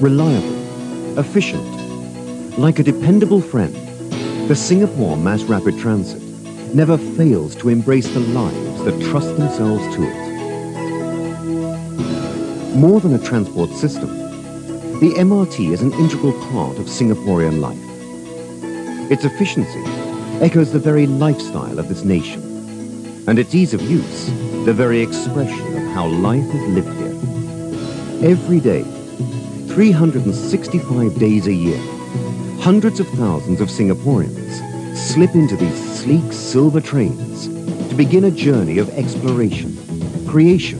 reliable, efficient. Like a dependable friend, the Singapore Mass Rapid Transit never fails to embrace the lives that trust themselves to it. More than a transport system, the MRT is an integral part of Singaporean life. Its efficiency echoes the very lifestyle of this nation, and its ease of use, the very expression of how life is lived here. Every day, 365 days a year, hundreds of thousands of Singaporeans slip into these sleek silver trains to begin a journey of exploration, creation,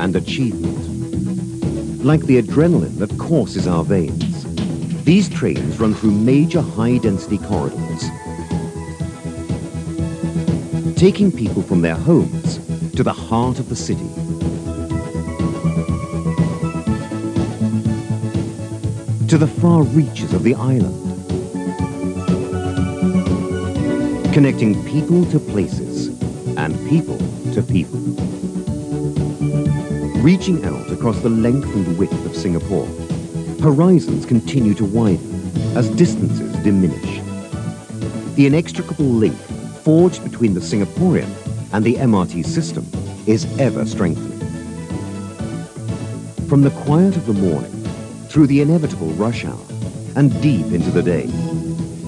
and achievement. Like the adrenaline that courses our veins, these trains run through major high-density corridors, taking people from their homes to the heart of the city. To the far reaches of the island. Connecting people to places and people to people. Reaching out across the length and width of Singapore, horizons continue to widen as distances diminish. The inextricable link forged between the Singaporean and the MRT system is ever strengthening. From the quiet of the morning through the inevitable rush hour and deep into the day,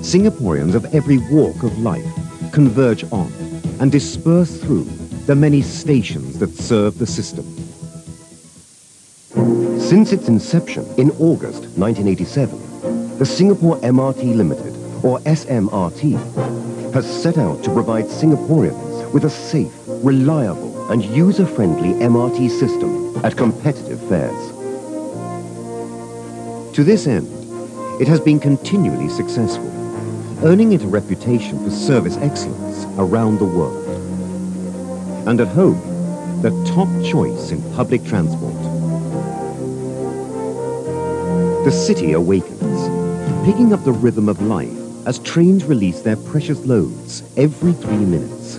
Singaporeans of every walk of life converge on and disperse through the many stations that serve the system. Since its inception in August 1987, the Singapore MRT Limited, or SMRT, has set out to provide Singaporeans with a safe, reliable and user-friendly MRT system at competitive fares. To this end, it has been continually successful, earning it a reputation for service excellence around the world. And at home, the top choice in public transport. The city awakens, picking up the rhythm of life as trains release their precious loads every three minutes.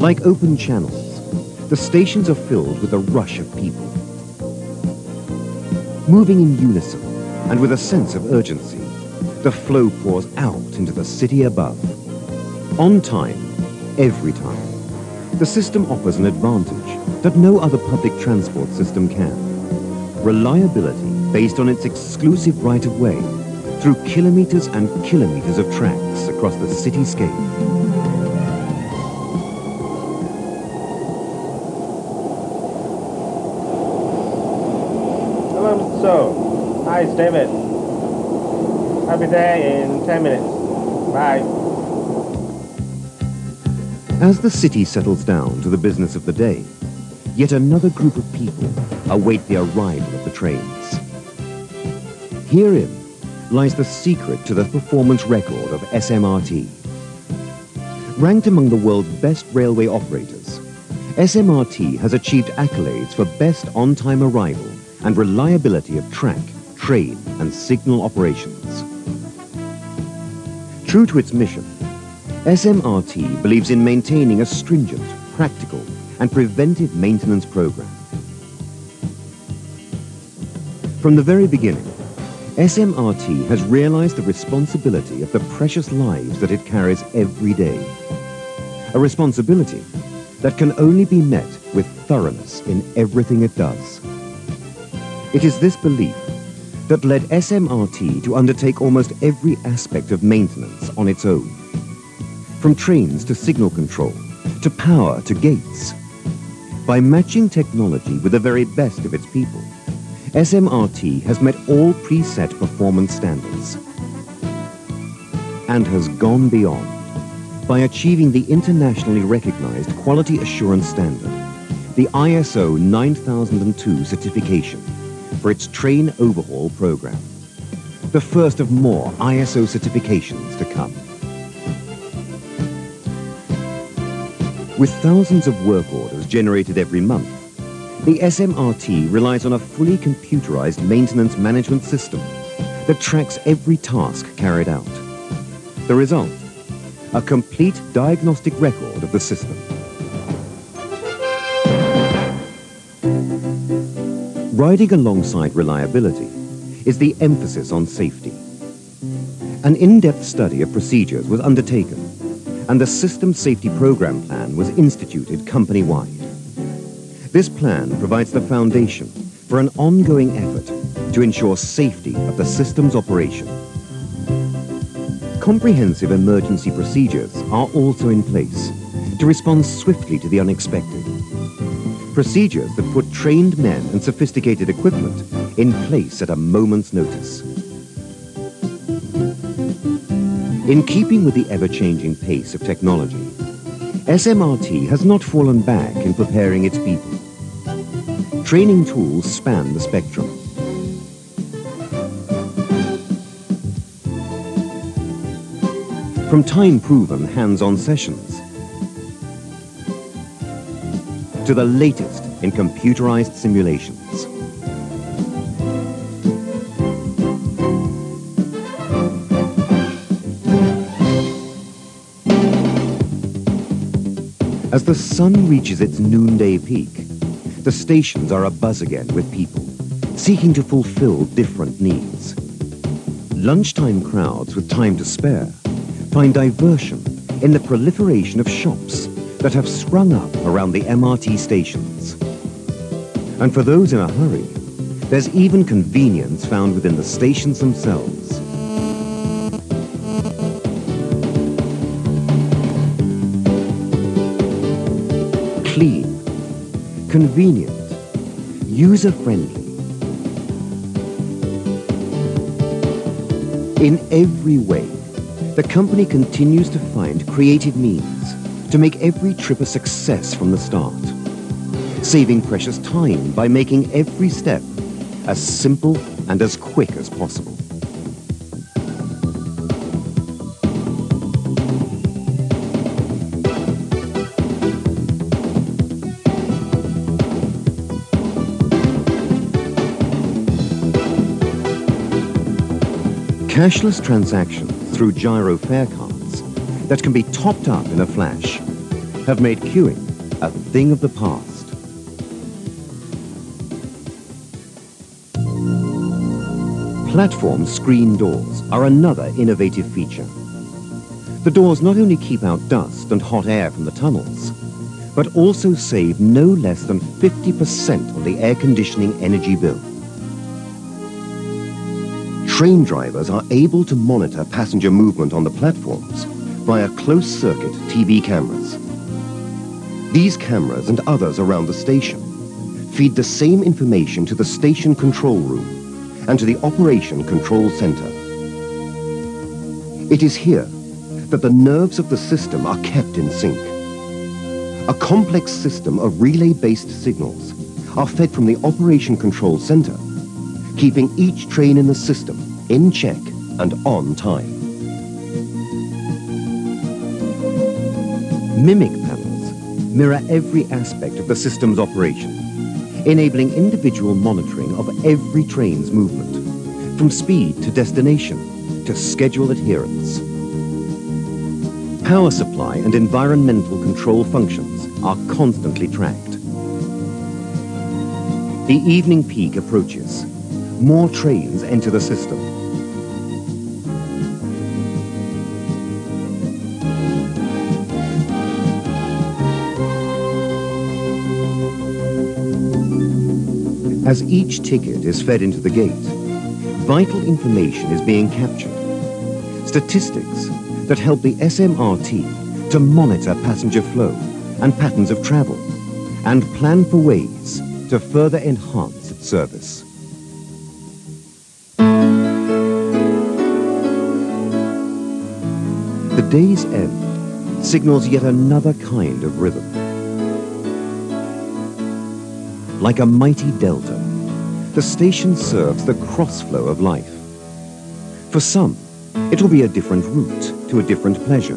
Like open channels, the stations are filled with a rush of people moving in unison and with a sense of urgency. The flow pours out into the city above. On time, every time. The system offers an advantage that no other public transport system can. Reliability based on its exclusive right-of-way through kilometers and kilometers of tracks across the cityscape. Hi, it's David. I'll be there in 10 minutes. Bye. As the city settles down to the business of the day, yet another group of people await the arrival of the trains. Herein lies the secret to the performance record of SMRT. Ranked among the world's best railway operators, SMRT has achieved accolades for best on-time arrival and reliability of track, train and signal operations. True to its mission, SMRT believes in maintaining a stringent, practical and preventive maintenance program. From the very beginning, SMRT has realized the responsibility of the precious lives that it carries every day. a responsibility that can only be met with thoroughness in everything it does. It is this belief that led SMRT to undertake almost every aspect of maintenance on its own. From trains to signal control, to power to gates. By matching technology with the very best of its people, SMRT has met all preset performance standards and has gone beyond by achieving the internationally recognized quality assurance standard, the ISO 9002 certification for its train overhaul program. The first of more ISO certifications to come. With thousands of work orders generated every month, the SMRT relies on a fully computerized maintenance management system that tracks every task carried out. The result? A complete diagnostic record of the system. Riding alongside reliability is the emphasis on safety. An in-depth study of procedures was undertaken and the System Safety Program Plan was instituted company-wide. This plan provides the foundation for an ongoing effort to ensure safety of the system's operation. Comprehensive emergency procedures are also in place to respond swiftly to the unexpected. Procedures that put trained men and sophisticated equipment in place at a moment's notice. In keeping with the ever-changing pace of technology, SMRT has not fallen back in preparing its people. Training tools span the spectrum. From time-proven hands-on sessions to the latest in computerized simulations. As the sun reaches its noonday peak, the stations are abuzz again with people, seeking to fulfill different needs. Lunchtime crowds with time to spare find diversion in the proliferation of shops that have sprung up around the MRT stations. And for those in a hurry, there's even convenience found within the stations themselves. Clean, convenient, user-friendly. In every way, the company continues to find creative means to make every trip a success from the start, saving precious time by making every step as simple and as quick as possible. Cashless transactions through GIRO fare cards that can be topped up in a flash have made queuing a thing of the past. Platform screen doors are another innovative feature. The doors not only keep out dust and hot air from the tunnels, but also save no less than 50% on the air conditioning energy bill. Train drivers are able to monitor passenger movement on the platforms via closed-circuit TV cameras. These cameras and others around the station feed the same information to the station control room and to the operation control center. It is here that the nerves of the system are kept in sync. A complex system of relay-based signals are fed from the operation control center, keeping each train in the system in check and on time. Mimic panels mirror every aspect of the system's operation, enabling individual monitoring of every train's movement, from speed to destination to schedule adherence. Power supply and environmental control functions are constantly tracked. The evening peak approaches. More trains enter the system. As each ticket is fed into the gate, vital information is being captured. Statistics that help the SMRT to monitor passenger flow and patterns of travel and plan for ways to further enhance its service. The day's end signals yet another kind of rhythm. Like a mighty delta, the station serves the crossflow of life. For some, it will be a different route to a different pleasure.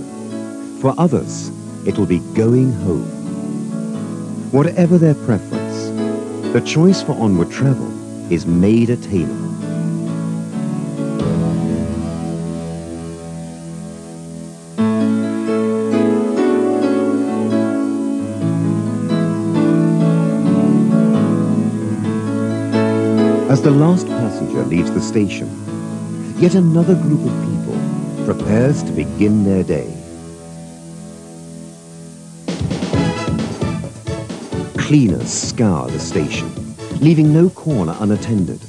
For others, it will be going home. Whatever their preference, the choice for onward travel is made attainable. As the last passenger leaves the station, yet another group of people prepares to begin their day. Cleaners scour the station, leaving no corner unattended,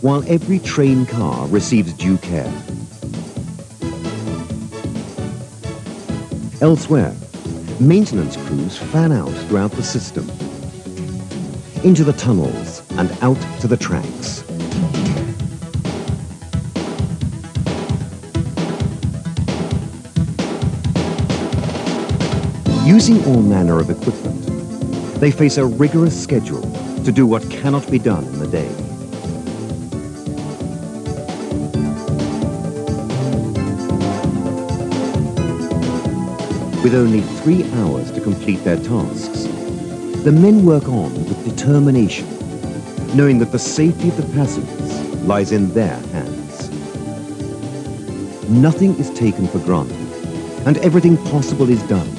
while every train car receives due care. Elsewhere, maintenance crews fan out throughout the system, into the tunnels and out to the tracks. Using all manner of equipment, they face a rigorous schedule to do what cannot be done in a day. With only three hours to complete their tasks, the men work on with determination, knowing that the safety of the passengers lies in their hands. Nothing is taken for granted, and everything possible is done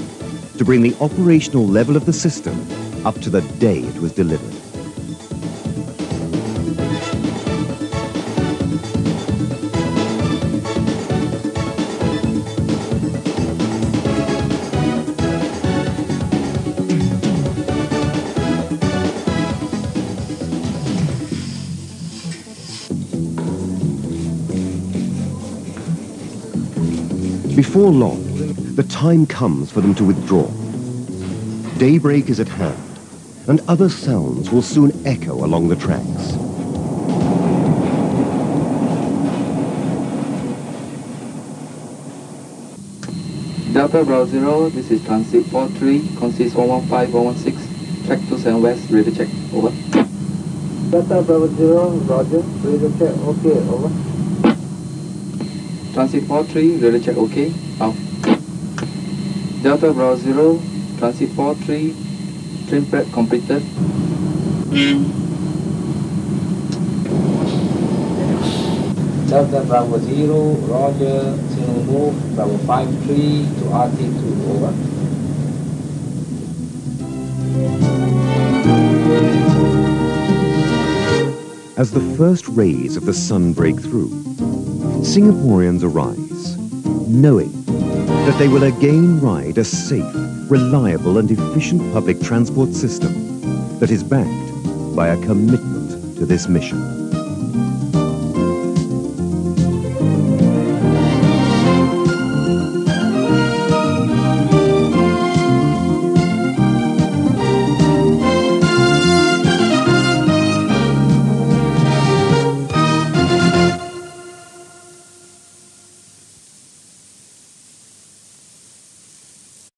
to bring the operational level of the system up to the day it was delivered. Before long, the time comes for them to withdraw. Daybreak is at hand, and other sounds will soon echo along the tracks. Delta Bravo Zero, this is transit 43, consists 115, 116, track 27 west, ready check, over. Delta Bravo Zero, Roger. Radio check. Okay, over. Transit 43, ready check, okay, out. Delta Bravo Zero, transit 43, trim prep completed. Delta Bravo Zero, Roger. Signal move. Bravo Five Three to RT Two. Over. As the first rays of the sun break through, Singaporeans arise, knowing that they will again ride a safe, reliable and efficient public transport system that is backed by a commitment to this mission.